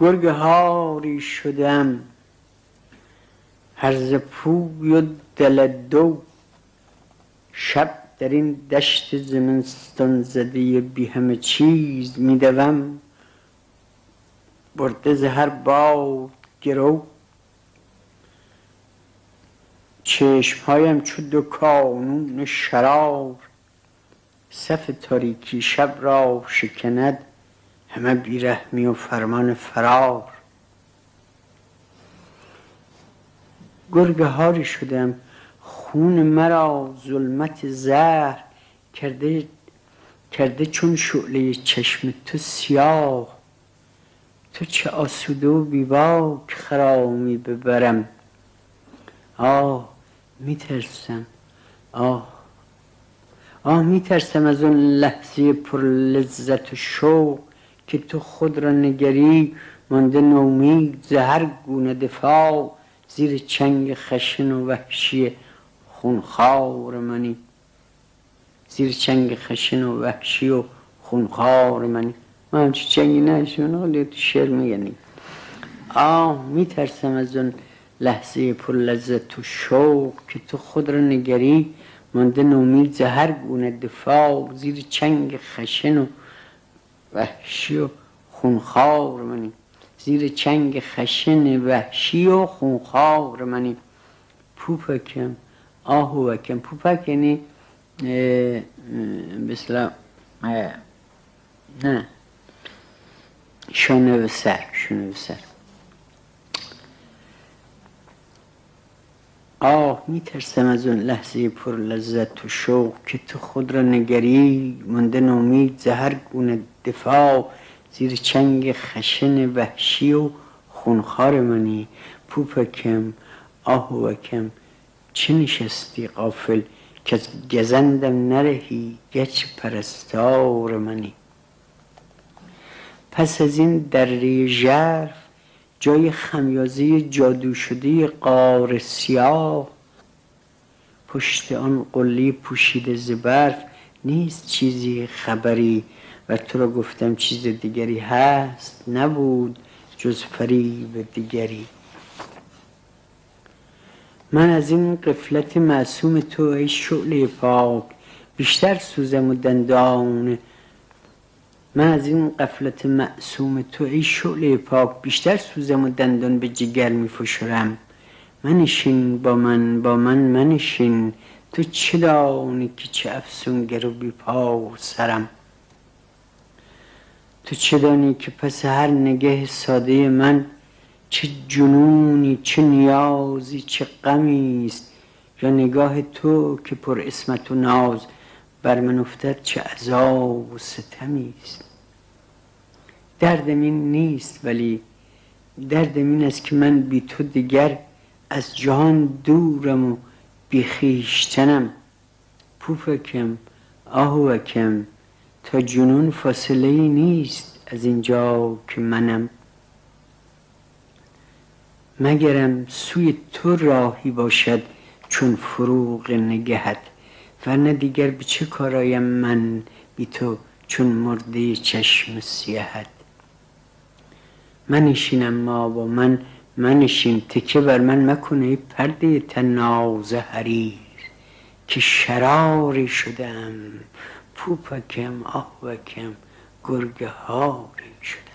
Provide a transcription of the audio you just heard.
گرگ هاری شدم هرز پوی و دل دو شب در این دشت زمستان زده بی همه چیز میدوم برده ز هر باد گرو. چشمهایم چو دو کانون شرار. صف تاریکی شب را شکند. همه بیرحمی و فرمان فرار. گرگ هاری شدم خون مرا ظلمت زهر کرده کرده چون شعله چشم تو سیاه. تو چه آسوده و بیباک خرامی ببرم؟ آه میترسم آه. آه میترسم از اون لحظه پر لذت و شوق. که تو خود را نگری مانده نومید زهر گونه دفاع زیر چنگ خشن و وحشی خونخوار منی. زیر چنگ خشن و وحشی و خونخوار منی. من همچه چنگی نشون تو شعر میگنی آه میترسم از اون لحظه پر لذت و شوق که تو خود را نگری مانده نومید زهر گونه دفاع زیر چنگ خشن و وحشی و خونخوار منی. زیر چنگ خشن وحشی و خونخوار منی. پوپکم آهو وکم پوپک یعنی مثلا نه. شانه و سر شانه و سر. آه میترسم از اون لحظه پر لذت و شوق که تو خود را نگری مانده نومید زهر گونه دفاع زیر چنگ خشن وحشی و خونخار منی. پوپکم آهوکم چه نشستی قافل که از گزندم نرهی گچ پرستار منی. پس از این دره ژرف جای خمیازه جادو شده قار سیاه. پشت آن قلی پوشیده زبرف نیست چیزی خبری و تو را گفتم چیز دیگری هست نبود جز فریب دیگری. من از این قفلت معصوم تو ای شعله پاک بیشتر سوزم و دندان من از این قفلت معصوم تو ای شعله پاک بیشتر سوزم و دندان به جگر می فشرم منشین با من با من منشین. تو چه دانی که چه افسونگر و بی پا سرم؟ تو چه دانی که پس هر نگه ساده من؟ چه جنونی چه نیازی چه غمی است؟ یا نگاه تو که پر اسمت و ناز؟ بر من افتد چه عذاب و ستمی است. دردم این نیست ولی دردم این است که من بی تو دیگر از جهان دورم و بی خیشتنم پوفکم آهوکم تا جنون فاصله ای نیست از اینجا که منم. مگرم سوی تو راهی باشد چون فروغ نگهت. ورنه دیگر به چه کارایم من بی تو چون مرده چشم سیهت منشینم ما با من منشین تکه بر من مکنه پرده تناز حریر که شراری شدم پوپکم آهوکم گرگه هاری شدم.